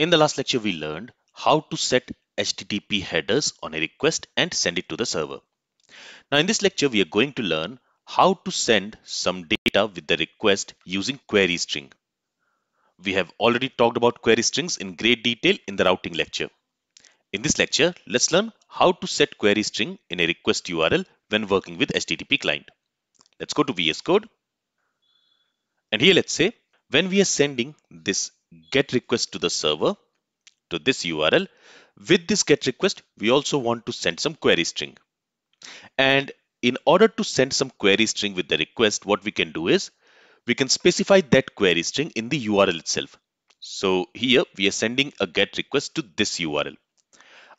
In the last lecture, we learned how to set HTTP headers on a request and send it to the server. Now in this lecture, we are going to learn how to send some data with the request using query string. We have already talked about query strings in great detail in the routing lecture. In this lecture, let's learn how to set query string in a request URL when working with HTTP client. Let's go to VS Code. And here let's say when we are sending this get request to the server to this URL, with this get request, we also want to send some query string. And in order to send some query string with the request, what we can do is we can specify that query string in the URL itself. So here we are sending a get request to this URL.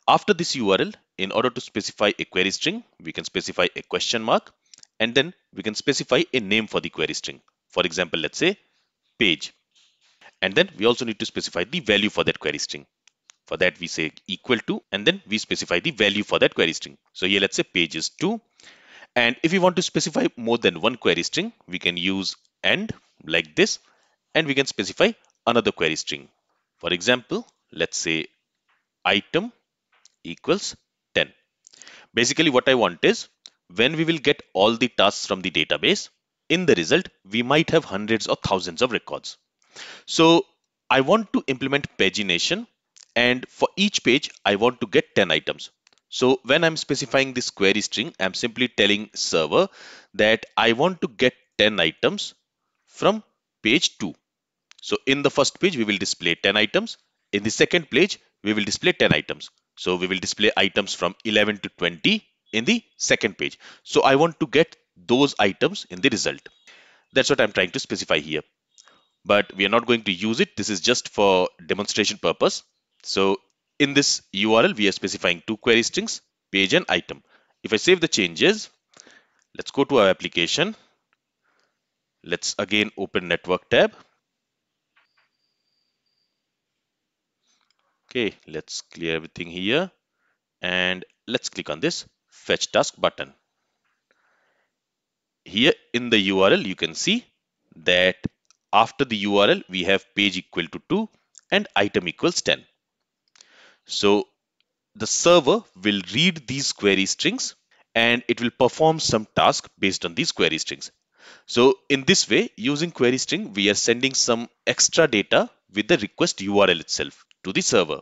After this URL, in order to specify a query string, we can specify a question mark and then we can specify a name for the query string. For example, let's say page. And then we also need to specify the value for that query string. For that we say equal to and then we specify the value for that query string. So here let's say page is 2 and if we want to specify more than one query string we can use and like this and we can specify another query string. For example let's say item equals 10. Basically what I want is when we will get all the tasks from the database in the result we might have hundreds or thousands of records. So I want to implement pagination and for each page I want to get 10 items. So when I'm specifying this query string, I'm simply telling server that I want to get 10 items from page 2. So in the first page, we will display 10 items. In the second page, we will display 10 items. So we will display items from 11 to 20 in the second page. So I want to get those items in the result. That's what I'm trying to specify here. But we are not going to use it. This is just for demonstration purpose. So in this URL, we are specifying two query strings, page and item. If I save the changes, let's go to our application. Let's again open network tab. Okay, let's clear everything here and let's click on this fetch task button. Here in the URL, you can see that after the URL, we have page equal to 2 and item equals 10. So the server will read these query strings and it will perform some task based on these query strings. So in this way, using query string, we are sending some extra data with the request URL itself to the server.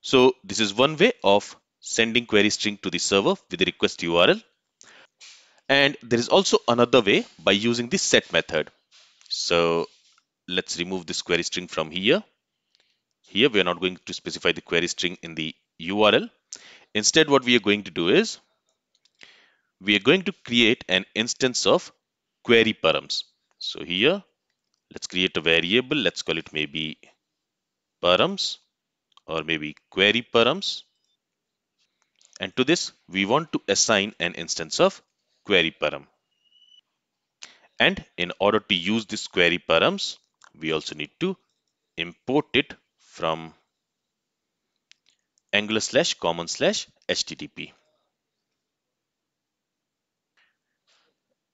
So this is one way of sending query string to the server with the request URL. And there is also another way by using the set method. So let's remove this query string from here here we are not going to specify the query string in the URL. Instead, what we are going to do is we are going to create an instance of query params. So here, let's create a variable. Let's call it maybe params or maybe query params. And to this, we want to assign an instance of query param. And in order to use this query params, we also need to import it from angular slash common slash http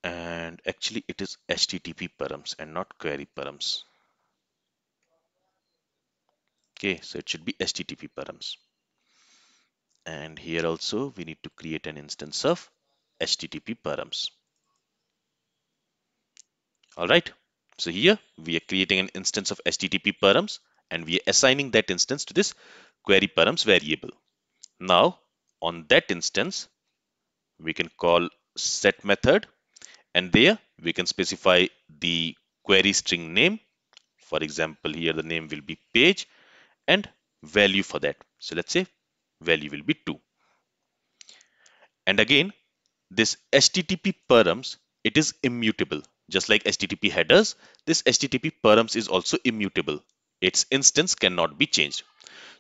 and actually it is http params and not query params. Okay so it should be http params. And here also we need to create an instance of http params all right so here we are creating an instance of http params and we are assigning that instance to this query params variable. Now on that instance, we can call set method and there we can specify the query string name. For example, here the name will be page and value for that. So let's say value will be 2. And again, this HTTP params, it is immutable. Just like HTTP headers, this HTTP params is also immutable its instance cannot be changed.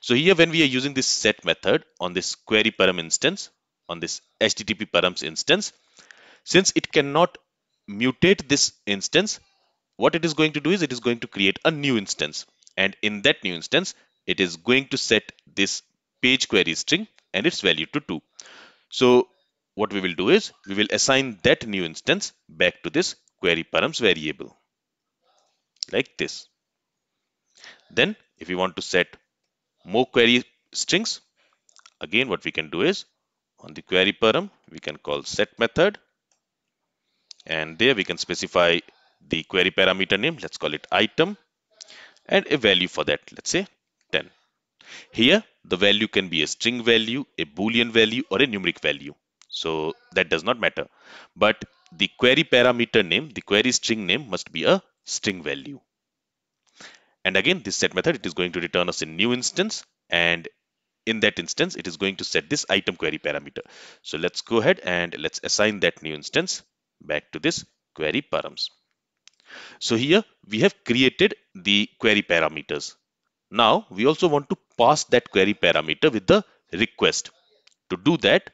So here when we are using this set method on this query param instance, on this HTTP params instance, since it cannot mutate this instance, what it is going to do is it is going to create a new instance. And in that new instance, it is going to set this page query string and its value to 2. So what we will do is we will assign that new instance back to this query params variable like this. Then if you want to set more query strings, again what we can do is on the query param, we can call set method and there we can specify the query parameter name. Let's call it item and a value for that. Let's say 10. Here the value can be a string value, a boolean value or a numeric value. So that does not matter. But the query parameter name, the query string name must be a string value. And again, this set method, it is going to return us a new instance. And in that instance, it is going to set this item query parameter. So let's go ahead and let's assign that new instance back to this query params. So here we have created the query parameters. Now we also want to pass that query parameter with the request. To do that,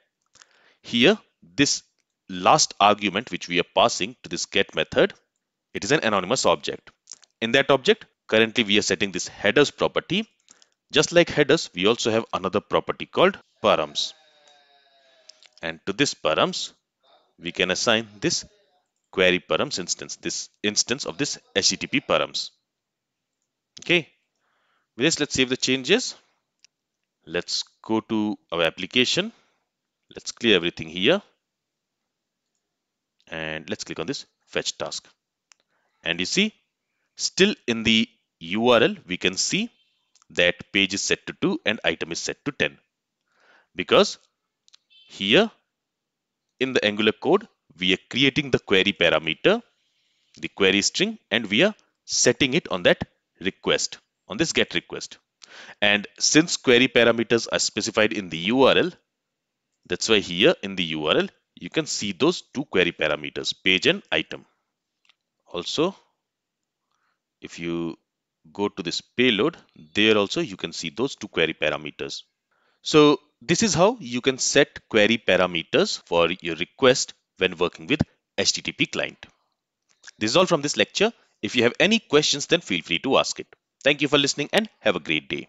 here this last argument which we are passing to this get method, it is an anonymous object. In that object, currently we are setting this headers property. Just like headers, we also have another property called params. And to this params, we can assign this query params instance, this instance of this HTTP params. Okay, with this, let's save the changes. Let's go to our application. Let's clear everything here. And let's click on this fetch task. And you see, still in the URL, we can see that page is set to 2 and item is set to 10. Because here in the Angular code, we are creating the query parameter, the query string, and we are setting it on that request on this get request. And since query parameters are specified in the URL, that's why here in the URL, you can see those two query parameters, page and item. Also, if you go to this payload, there also you can see those two query parameters. So this is how you can set query parameters for your request when working with HTTP client. This is all from this lecture. If you have any questions, then feel free to ask it. Thank you for listening and have a great day.